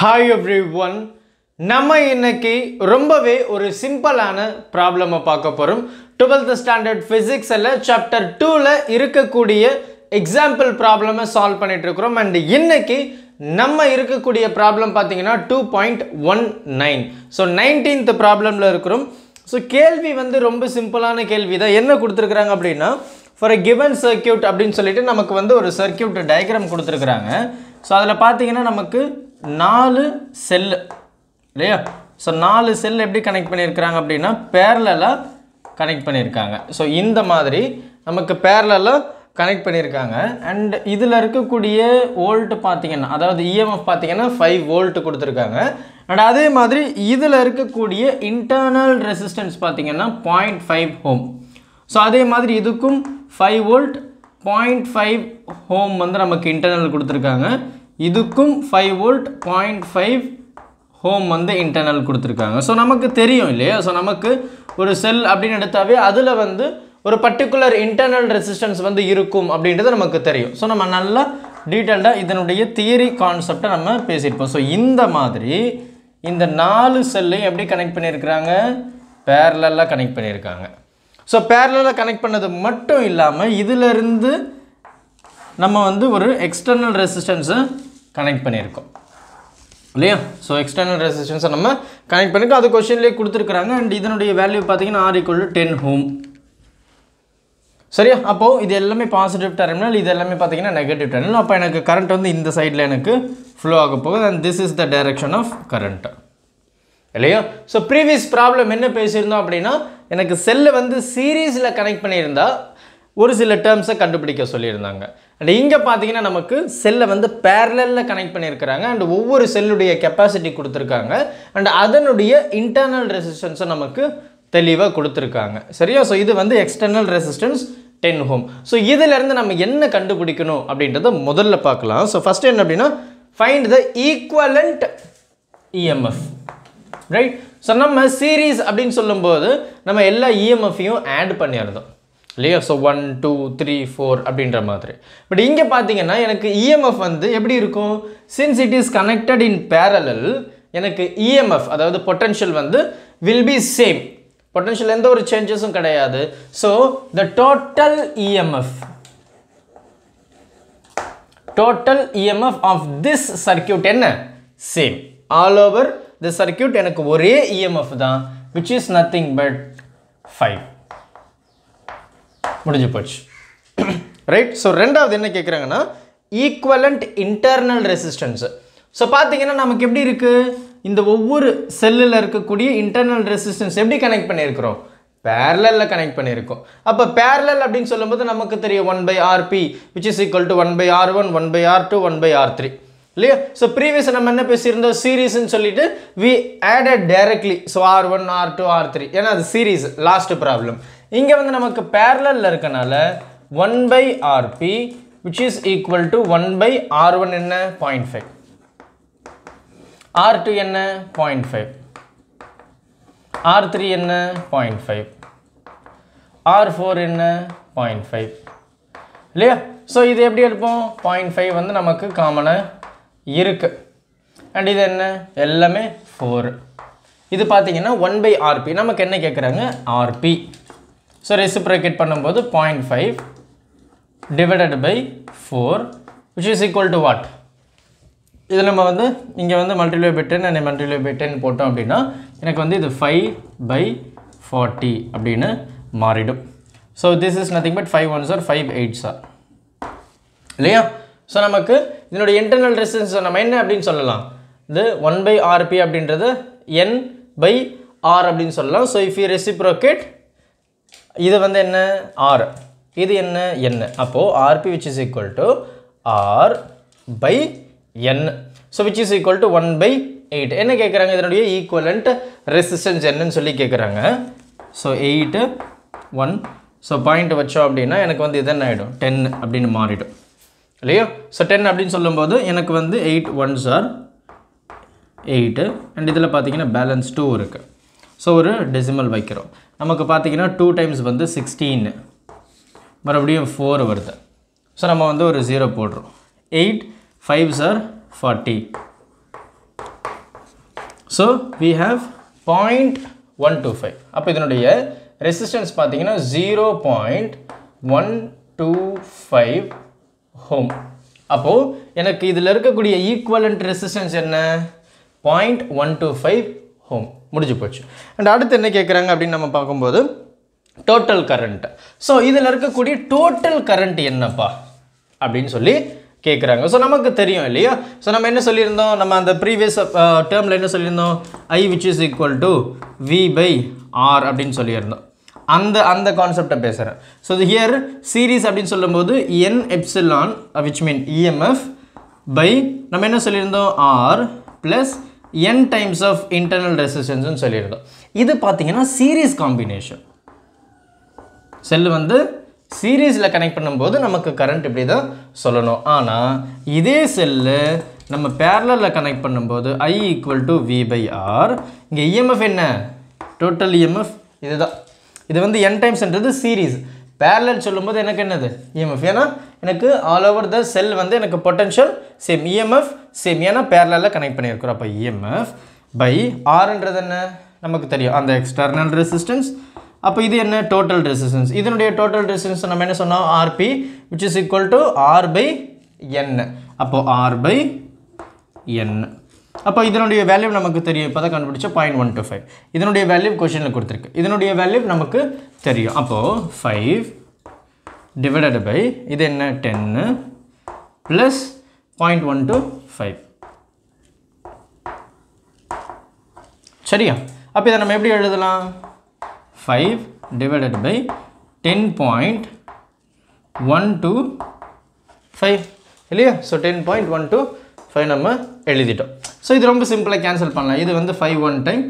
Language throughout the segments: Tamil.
ஹாய் எவ்ரி ஒன் நம்ம இன்னைக்கு ரொம்பவே ஒரு சிம்பிளான ப்ராப்ளமை பார்க்க போகிறோம் டுவெல்த் ஸ்டாண்டர்ட் ஃபிசிக்ஸில் சாப்டர் டூவில் இருக்கக்கூடிய எக்ஸாம்பிள் ப்ராப்ளமை சால்வ் பண்ணிகிட்ருக்குறோம் இருக்கிறோம். அண்ட் இன்னைக்கு நம்ம இருக்கக்கூடிய ப்ராப்ளம் பார்த்தீங்கன்னா two point one nine so nineteenth ப்ராப்ளமில் இருக்கிறோம். ஸோ கேள்வி வந்து ரொம்ப சிம்பிளான கேள்வி தான் என்ன கொடுத்துருக்குறாங்க அப்படின்னா ஃபார் அ கிவன் சர்க்கியூட் அப்படின்னு சொல்லிட்டு நமக்கு வந்து ஒரு சர்க்கியூட் டயக்ராம் கொடுத்துருக்குறாங்க. ஸோ அதில் பார்த்தீங்கன்னா நமக்கு நாலு செல்லு இல்லையா? ஸோ நாலு செல் எப்படி கனெக்ட் பண்ணியிருக்கிறாங்க அப்படின்னா பேரலாக கனெக்ட் பண்ணியிருக்காங்க. ஸோ இந்த மாதிரி நமக்கு பேரலாக கனெக்ட் பண்ணியிருக்காங்க. அண்ட் இதில் இருக்கக்கூடிய வோல்ட் பார்த்தீங்கன்னா அதாவது இஎம்எஃப் பார்த்தீங்கன்னா ஃபைவ் வோல்ட் கொடுத்துருக்காங்க. அண்ட் அதே மாதிரி இதில் இருக்கக்கூடிய இன்டர்னல் ரெசிஸ்டன்ஸ் பார்த்தீங்கன்னா பாயிண்ட் ஃபைவ் ஹோம் ஸோ அதே மாதிரி இதுக்கும் five volt point five ohm வந்து நமக்கு இன்டர்னல் கொடுத்துருக்காங்க. இதுக்கும் five volt point five ohm வந்து இன்டர்னல் கொடுத்துருக்காங்க. ஸோ நமக்கு தெரியும் இல்லையா? ஸோ நமக்கு ஒரு செல் அப்படின்னு எடுத்தாவே அதில் வந்து ஒரு பர்டிகுலர் இன்டர்னல் ரெசிஸ்டன்ஸ் வந்து இருக்கும் அப்படின்றது நமக்கு தெரியும். ஸோ நம்ம நல்லா டீட்டெயில்டாக இதனுடைய தியரி கான்செப்டை நம்ம பேசியிருப்போம். ஸோ இந்த மாதிரி இந்த நாலு செல்லையும் எப்படி கனெக்ட் பண்ணியிருக்கிறாங்க? பேரலாக கனெக்ட் பண்ணியிருக்காங்க. ஸோ பேரலாக கனெக்ட் பண்ணது மட்டும் இல்லாமல் இதிலிருந்து நம்ம வந்து ஒரு எக்ஸ்டர்னல் ரெசிஸ்டன்ஸை கனெக்ட் பண்ணியிருக்கோம். இல்லையா? ஸோ எக்ஸ்டர்னல் ரெசிஸ்டன்ஸை நம்ம கனெக்ட் பண்ணியிருக்கோம் அது கொஷின்லேயே கொடுத்துருக்குறாங்க. அண்ட் இதனுடைய வேல்யூ பார்த்தீங்கன்னா R equal to ten ohm சரியா? அப்போது இது எல்லாமே பாசிட்டிவ் டெர்மினல் இது எல்லாமே பார்த்தீங்கன்னா நெகட்டிவ் டெர்மினல் அப்போ எனக்கு கரண்ட் வந்து இந்த சைடில் எனக்கு ஃப்ளோ ஆக போகுது. And this is the direction of current இல்லையா? ஸோ ப்ரீவியஸ் ப்ராப்ளம் என்ன பேசியிருந்தோம் அப்படின்னா எனக்கு செல்லை வந்து சீரீஸில் கனெக்ட் பண்ணியிருந்தால் ஒரு சில டேர்ம்ஸை கண்டுபிடிக்க சொல்லியிருந்தாங்க. அண்ட் இங்கே பார்த்தீங்கன்னா நமக்கு செல்லை வந்து பேரலில் கனெக்ட் பண்ணியிருக்கிறாங்க. அண்ட் ஒவ்வொரு செல்லுடைய கெப்பாசிட்டி கொடுத்துருக்காங்க. அண்ட் அதனுடைய இன்டர்னல் ரெசிஸ்டன்ஸை நமக்கு தெளிவாக கொடுத்துருக்காங்க. சரியா? ஸோ இது வந்து external resistance ten ohm so இதிலேருந்து நம்ம என்ன கண்டுபிடிக்கணும் அப்படின்றத முதல்ல பார்க்கலாம். ஸோ ஃபஸ்ட் என்ன அப்படின்னா find the equivalent EMF right so நம்ம சீரீஸ் அப்படின்னு சொல்லும்போது நம்ம எல்லா இஎம்எஃப்பையும் ஆட் பண்ணியிருந்தோம் இல்லையா so one two three four அப்படின்ற மாதிரி. பட் இங்கே பார்த்தீங்கன்னா எனக்கு இஎம்எஃப் வந்து எப்படி இருக்கும்? Since it is connected in parallel எனக்கு இஎம்எஃப் அதாவது பொட்டன்ஷியல் வந்து வில் பி சேம் பொட்டன்ஷியல் எந்த ஒரு சேஞ்சஸும் கிடையாது. So the total EMF total EMF of this circuit என்ன? Same all over the circuit எனக்கு ஒரே இஎம்எஃப் தான் which is nothing but five முடிஞ்சு போச்சு. ரைட் ஸோ ரெண்டாவது என்ன கேட்குறாங்கன்னா ஈக்குவலண்ட் இன்டர்னல் ரெசிஸ்டன்ஸு ஸோ பார்த்தீங்கன்னா நமக்கு எப்படி இருக்குது இந்த ஒவ்வொரு செல்லில் இருக்கக்கூடிய இன்டர்னல் ரெசிஸ்டன்ஸ் எப்படி கனெக்ட் பண்ணியிருக்கிறோம்? பேரலில் கனெக்ட் பண்ணியிருக்கோம். அப்போ பேரலல் அப்படின்னு சொல்லும்போது நமக்கு தெரியும் one by RP which is equal to one by R one one by R two one by R three இல்லையா? ஸோ ப்ரீவியஸ் நம்ம என்ன பேசியிருந்தோம்? சீரீஸ்ன்னு சொல்லிட்டு we added directly so R one R two R three ஏன்னா அது சீரீஸ் லாஸ்ட் ப்ராப்ளம் இங்கே வந்து நமக்கு பேரலில் இருக்கனால one by RP which is equal to one by R one என்ன? பாயிண்ட் ஃபைவ் ஆர் டூ என்ன? பாயிண்ட் ஃபைவ் ஆர் த்ரீ என்ன? பாயிண்ட் ஃபைவ் ஆர் ஃபோர் என்ன? பாயிண்ட் ஃபைவ் இல்லையா? ஸோ இது எப்படி எடுப்போம்? பாயிண்ட் ஃபைவ் வந்து நமக்கு காமனாக இருக்குது அண்ட் இது என்ன? எல்லாமே ஃபோர் இது பார்த்தீங்கன்னா ஒன் பை ஆர்பி நமக்கு என்ன கேட்குறாங்க ஆர்பி ஸோ ரெசிப்ரேக்கேட் பண்ணும்போது point five divided by four which is equal to what இது நம்ம வந்து இங்கே வந்து multiply by ten and multiply by ten போட்டோம் அப்படின்னா எனக்கு வந்து இது ஃபைவ் பை ஃபார்ட்டி அப்படின்னு மாறிடும். So this is nothing but five one are five eight are இல்லையா? ஸோ நமக்கு இதனுடைய இன்டர்னல் ரெசிஸ்டன்ஸ் நம்ம என்ன அப்படின்னு சொல்லலாம்? இது ஒன் பை ஆர்பி அப்படின்றது என் பை ஆர் அப்படின்னு சொல்லலாம். ஸோ இஃப் யூ ரெசிப்ரோகேட் இது வந்து என்ன? ஆர் இது என்ன? என் அப்போது RP which is equal to R by N so which is equal to one by eight என்ன கேட்குறாங்க இதனுடைய ஈக்குவலண்ட் ரெசிஸ்டன்ஸ் என்னன்னு சொல்லி கேட்குறாங்க so eight one so point வச்சோம் அப்படின்னா எனக்கு வந்து இது என்ன ஆகிடும் டென் அப்படின்னு மாறிடும். இல்லையா ஸோ டென் அப்படின்னு சொல்லும்போது எனக்கு வந்து eight ones are eight and இதில் பார்த்தீங்கன்னா பேலன்ஸ் டூ இருக்குது ஸோ ஒரு டெசிமல் வைக்கிறோம். நமக்கு பார்த்தீங்கன்னா டூ டைம்ஸ் வந்து சிக்ஸ்டீன் மறுபடியும் ஃபோர் வருது. ஸோ நம்ம வந்து ஒரு ஜீரோ போடுறோம். Eight five are forty so we have point one two five அப்போ இதனுடைய ரெசிஸ்டன்ஸ் பார்த்தீங்கன்னா zero point one two five ohm அப்போது எனக்கு இதில் இருக்கக்கூடிய ஈக்குவலண்ட் ரெசிஸ்டன்ஸ் என்ன? Point one two five ohm முடிஞ்சு போச்சு. அண்ட் அடுத்து என்ன கேட்குறாங்க அப்படின்னு நம்ம பார்க்கும்போது டோட்டல் கரண்ட் ஸோ இதில் இருக்கக்கூடிய டோட்டல் கரண்ட் என்னப்பா? அப்படின்னு சொல்லி கேட்குறாங்க ஸோ நமக்கு தெரியும் இல்லையா? ஸோ நம்ம என்ன சொல்லியிருந்தோம்? நம்ம அந்த ப்ரீவியஸ் டேர்மில் என்ன சொல்லியிருந்தோம்? I which is equal to V by R அப்படின்னு சொல்லியிருந்தோம். அந்த அந்த கான்செப்டை பேசுகிறேன் ஸோ இது ஹியர் சீரீஸ் அப்படின்னு சொல்லும்போது N epsilon which mean EMF by நம்ம என்ன சொல்லியிருந்தோம்? R plus N times of internal ரெசிஸ்டன்ஸ்னு சொல்லியிருந்தோம். இது பார்த்தீங்கன்னா சீரீஸ் காம்பினேஷன் செல் வந்து சீரீஸில் கனெக்ட் பண்ணும்போது நமக்கு கரண்ட் இப்படி தான் சொல்லணும். ஆனால் இதே செல்லு நம்ம பேரலில் கனெக்ட் பண்ணும்போது I equal to V by R இங்கே இஎம்எஃப் என்ன? டோட்டல் இஎம்எஃப் இதுதான். இது வந்து என் டைம்ஸ்ன்றது சீரீஸ் பேரலல் சொல்லும்போது எனக்கு என்னது? இஎம்எஃப் ஏன்னா எனக்கு ஆல் ஓவர் த செல் வந்து எனக்கு பொட்டன்ஷியல் சேம் இஎம்எஃப் சேம் ஏன்னா பேரலில் கனெக்ட் பண்ணியிருக்கிறோம். அப்போ இஎம்எஃப் பை ஆர்ன்றது என்ன? நமக்கு தெரியும். அந்த எக்ஸ்டர்னல் ரெசிஸ்டன்ஸ் அப்போ இது என்ன? டோட்டல் ரெசிஸ்டன்ஸ் இதனுடைய டோட்டல் ரெசிஸ்டன்ஸ் நம்ம என்ன சொன்னோம்? RP which is equal to R by N அப்போது ஆர் பை என் அப்போ இதனுடைய வேல்யூ நமக்கு தெரியும். இப்போ தான் கண்டுபிடிச்ச பாயிண்ட் ஒன் டூ ஃபைவ் இதனுடைய வேல்யூ கொஷனில் கொடுத்துருக்கு. இதனுடைய வேல்யூ நமக்கு தெரியும். அப்போது ஃபைவ் டிவைடட் பை இது என்ன? டென்னு plus point one two five சரியா? அப்போ இதை நம்ம எப்படி எழுதலாம்? Five divided by ten point one two five இல்லையா? So ten point one two five நம்ம எழுதிட்டோம். ஸோ இது ரொம்ப சிம்பிளாக கேன்சல் பண்ணலாம். இது வந்து ஃபைவ் ஒன் டைம்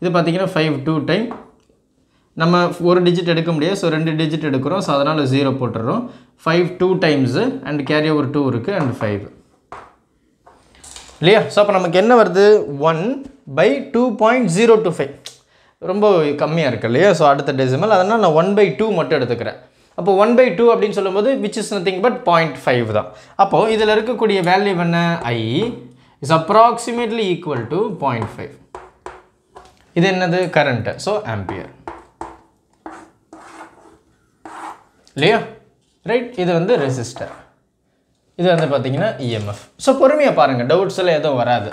இது பார்த்தீங்கன்னா ஃபைவ் டூ டைம் நம்ம ஒரு டிஜிட் எடுக்க முடியாது. ஸோ ரெண்டு டிஜிட் எடுக்கிறோம். ஸோ அதனால் zero போட்டுடுறோம் five two times and carry over two இருக்குது அண்ட் ஃபைவ் இல்லையா? ஸோ அப்போ நமக்கு என்ன வருது? One by two point zero two five ரொம்ப கம்மியாக இருக்குது இல்லையா? ஸோ அடுத்த டெசிமல் அதனால் நான் ஒன் பை டூ மட்டும் எடுத்துக்கிறேன். அப்போ ஒன் பை டூ அப்படின்னு சொல்லும்போது which is nothing but point five தான். அப்போது இதில் இருக்கக்கூடிய வேல்யூ என்ன? I is approximately equal to point five இது என்னது? கரண்ட்டு ஸோ ஆம்பியர் இல்லையா? ரைட் இது வந்து ரெசிஸ்டர் இது வந்து பார்த்தீங்கன்னா இஎம்எஃப் ஸோ பொறுமையாக பாருங்கள் டவுட்ஸ் எல்லாம் எதுவும் வராது.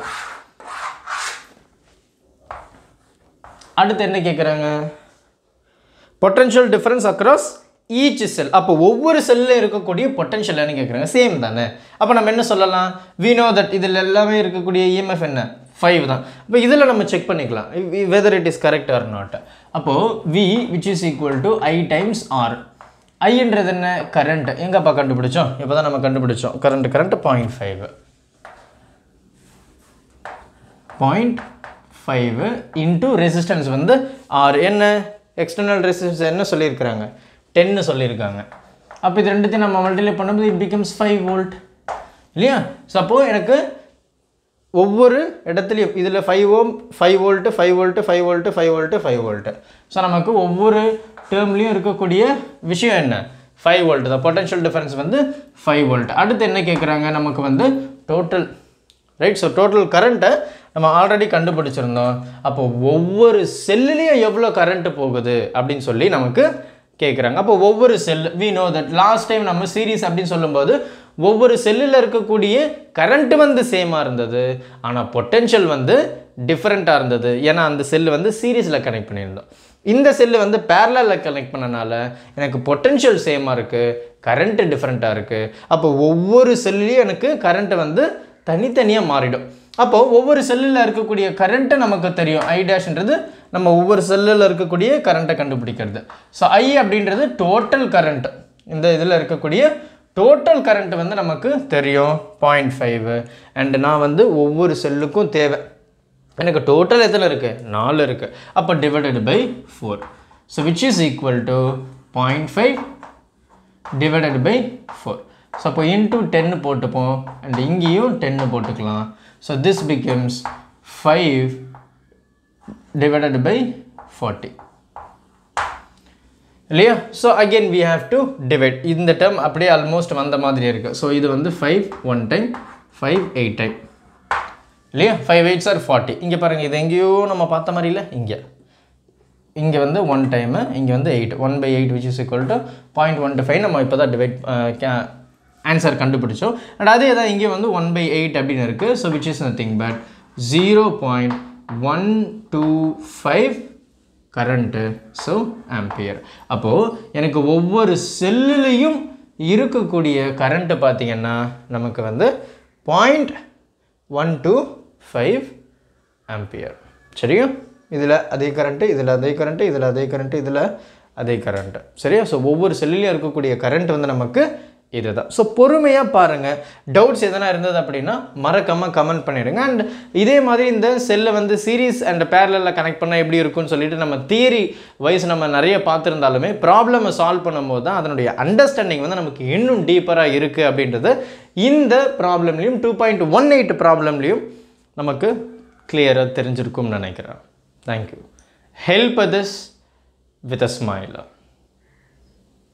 அடுத்து என்ன கேட்குறாங்க potential difference across each cell அப்போ ஒவ்வொரு செல்லில் இருக்கக்கூடிய பொட்டன்ஷியல் என்ன கேட்குறாங்க சேம் தானே. அப்போ நம்ம என்ன சொல்லலாம்? வி நோ தட் இதில் எல்லாமே இருக்கக்கூடிய இஎம்எஃப் என்ன? ஃபைவ் தான். இப்போ இதில் நம்ம செக் பண்ணிக்கலாம். Whether it is correct or not அப்போது V which is equal to I times R ஐன்றது என்ன? கரண்ட் எங்கப்பா கண்டுபிடிச்சோம்? இப்போ தான் நம்ம கண்டுபிடிச்சோம். Current current point five point five into resistance வந்து ஆறு என்ன? எக்ஸ்டர்னல் ரெசிஸ்டன்ஸ் என்ன சொல்லியிருக்கிறாங்க? டென்னு சொல்லியிருக்காங்க. அப்போ இது ரெண்டுத்தையும் நம்ம மல்டிப்ளை பண்ணும்போது இட் பிகம்ஸ் ஃபைவ் வோல்ட் இல்லையா? சப்போ எனக்கு ஒவ்வொரு இடத்துலையும் இதில் five ohm five volt five volt five volt five volt five volt so நமக்கு ஒவ்வொரு டேர்ம்லேயும் இருக்கக்கூடிய விஷயம் என்ன? ஃபைவ் வோல்ட் தான் பொட்டன்ஷியல் டிஃபரன்ஸ் வந்து ஃபைவ் வோல்ட் அடுத்து என்ன கேட்குறாங்க நமக்கு வந்து டோட்டல் ரைட் ஸோ டோட்டல் கரண்ட்டை நம்ம ஆல்ரெடி கண்டுபிடிச்சிருந்தோம். அப்போ ஒவ்வொரு செல்லுலேயும் எவ்வளோ கரண்ட் போகுது? அப்படின்னு சொல்லி நமக்கு கேட்குறாங்க அப்போ ஒவ்வொரு cell we know that last time நம்ம சீரீஸ் அப்படின்னு சொல்லும்போது ஒவ்வொரு செல்லில் இருக்கக்கூடிய கரண்ட் வந்து சேமாக இருந்தது. ஆனால் பொட்டென்ஷியல் வந்து டிஃப்ரெண்ட்டாக இருந்தது. ஏன்னா அந்த செல்லு வந்து சீரீஸில் கனெக்ட் பண்ணியிருந்தோம். இந்த செல்லு வந்து பேரலில் கனெக்ட் பண்ணனால எனக்கு பொட்டென்ஷியல் சேமாக இருக்குது கரண்ட்டு டிஃப்ரெண்ட்டாக இருக்குது அப்போ ஒவ்வொரு செல்லுலேயும் எனக்கு கரண்ட்டு வந்து தனித்தனியாக மாறிடும். அப்போது ஒவ்வொரு செல்லில் இருக்கக்கூடிய கரண்ட்டு நமக்கு தெரியும். ஐ டேஷ்ன்றது நம்ம ஒவ்வொரு செல்லில் இருக்கக்கூடிய கரண்ட்டை கண்டுபிடிக்கிறது. ஸோ ஐ அப்படின்றது டோட்டல் கரண்ட் இந்த இதில் இருக்கக்கூடிய டோட்டல் கரண்ட் வந்து நமக்கு தெரியும் பாயிண்ட் ஃபைவ் அண்டு நான் வந்து ஒவ்வொரு செல்லுக்கும் தேவை. எனக்கு டோட்டல் எத்தனை இருக்குது நாலு இருக்குது அப்போ divided by four so which is equal to point five divided by four so அப்போ இன்ட்டு டென்னு போட்டுப்போம். அண்ட் இங்கேயும் டென்னு போட்டுக்கலாம். So this becomes five divided by forty இல்லையா? So again we have to divide இந்த டேர்ம் அப்படியே ஆல்மோஸ்ட் வந்த மாதிரி இருக்குது ஸோ இது வந்து five one time five eight time இல்லையா? ஃபைவ் எயிட்ஸ் ஆர் ஃபார்ட்டி இங்கே பாருங்கள் இது எங்கேயோ நம்ம பார்த்த மாதிரி இல்லை இங்கே. இங்கே வந்து ஒன் டைமு இங்கே வந்து eight one by eight which is equal to point one five நம்ம இப்போ தான் டிவைட் ஆன்சர் கண்டுபிடிச்சோம். அண்ட் அதே தான் இங்கே வந்து ஒன் பை எயிட் அப்படின்னு இருக்குது so which is nothing but zero point one two five current. So ampere அப்போது எனக்கு ஒவ்வொரு செல்லுலேயும் இருக்கக்கூடிய கரண்ட்டு பார்த்தீங்கன்னா நமக்கு வந்து point one two five ampere சரியா? இதில் அதே கரண்ட்டு இதில் அதே கரண்ட்டு இதில் அதே கரண்ட்டு இதில் அதே கரண்ட்டு. சரியா? ஸோ ஒவ்வொரு செல்லுலையும் இருக்கக்கூடிய கரண்ட் வந்து நமக்கு இதுதான். ஸோ பொறுமையாக பாருங்கள் டவுட்ஸ் எதனா இருந்தது அப்படின்னா மறக்காமல் கமெண்ட் பண்ணிவிடுங்க அண்ட் இதே மாதிரி இந்த செல்லை வந்து சீரீஸ் அண்ட் பேரலில் கனெக்ட் பண்ணால் எப்படி இருக்கும்னு சொல்லிட்டு நம்ம தியரி வைஸ் நம்ம நிறைய பார்த்துருந்தாலுமே ப்ராப்ளமை சால்வ் பண்ணும்போது தான் அதனுடைய அண்டர்ஸ்டாண்டிங் வந்து நமக்கு இன்னும் டீப்பராக இருக்குது அப்படின்றது இந்த ப்ராப்ளம்லேயும் டூ பாயிண்ட் ஒன் எயிட் ப்ராப்ளம்லேயும் நமக்கு கிளியராக தெரிஞ்சிருக்கும்னு நினைக்கிறேன். Thank you help this with a smiler